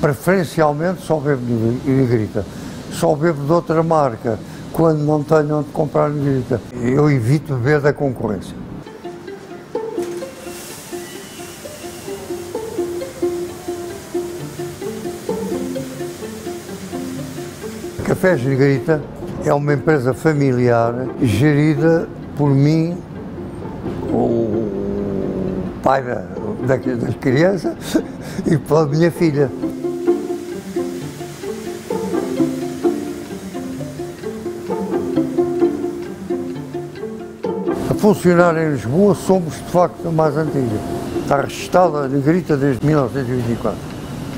Preferencialmente só bebo negrita. Só bebo de outra marca quando não tenho onde comprar negrita. Eu evito beber da concorrência. Cafés Negrita é uma empresa familiar gerida por mim, o pai da, das crianças e pela minha filha. Funcionar em Lisboa somos de facto a mais antiga. Está registada a negrita desde 1924.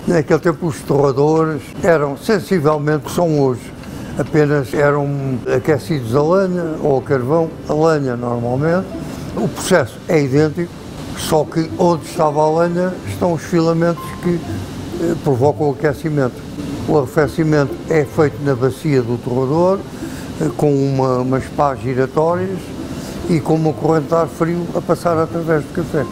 Naquele tempo os torradores eram sensivelmente que são hoje. Apenas eram aquecidos a lenha ou a carvão, a lenha normalmente. O processo é idêntico, só que onde estava a lenha estão os filamentos que eh, provocam o aquecimento. O arrefecimento é feito na bacia do torrador, eh, com uma, umas pás giratórias e com uma corrente de ar frio a passar através do café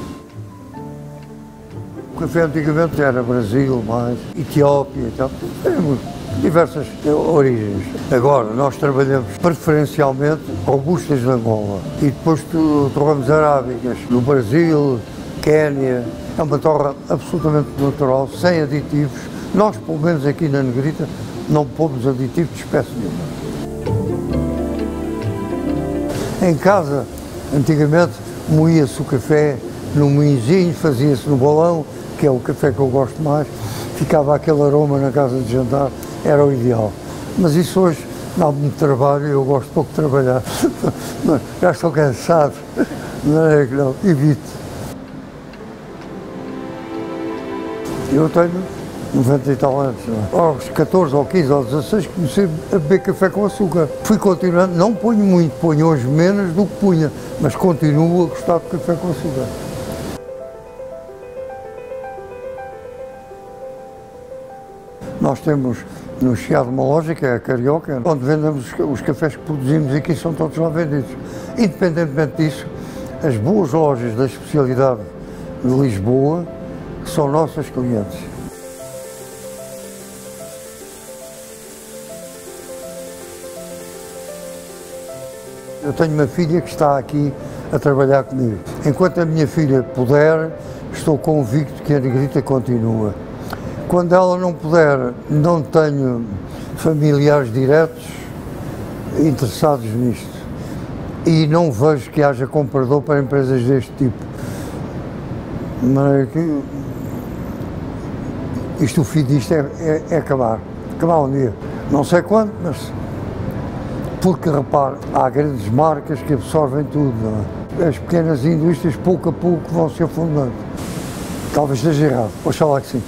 café antigamente era Brasil, mais Etiópia e tal. Temos diversas origens. Agora, nós trabalhamos preferencialmente robustas de Angola e depois torramos arábicas do Brasil, Quénia. É uma torra absolutamente natural, sem aditivos. Nós, pelo menos aqui na Negrita, não pomos aditivos de espécie nenhuma. Em casa, antigamente, moía-se o café no moinzinho, fazia-se no balão que é o café que eu gosto mais, ficava aquele aroma na casa de jantar, era o ideal. Mas isso hoje dá muito trabalho eu gosto pouco de trabalhar. Já estou cansado, não é que não, evito. Eu tenho 90 e tal anos. É? Aos 14 ou 15 ou 16 comecei a beber café com açúcar. Fui continuando, não ponho muito, ponho hoje menos do que punha, mas continuo a gostar de café com açúcar. Nós temos no Chiado uma loja, que é a Carioca, onde vendemos os cafés que produzimos e aqui são todos lá vendidos. Independentemente disso, as boas lojas da especialidade de Lisboa são nossas clientes. Eu tenho uma filha que está aqui a trabalhar comigo. Enquanto a minha filha puder, estou convicto que a negrita continua. Quando ela não puder, não tenho familiares diretos interessados nisto. E não vejo que haja comprador para empresas deste tipo. Mas que isto, o fim disto é, é, é acabar. Acabar um dia. Não sei quando, mas. Porque, repare, há grandes marcas que absorvem tudo. É? As pequenas indústrias, pouco a pouco, vão se afundando. Talvez esteja errado. Oxalá que sim.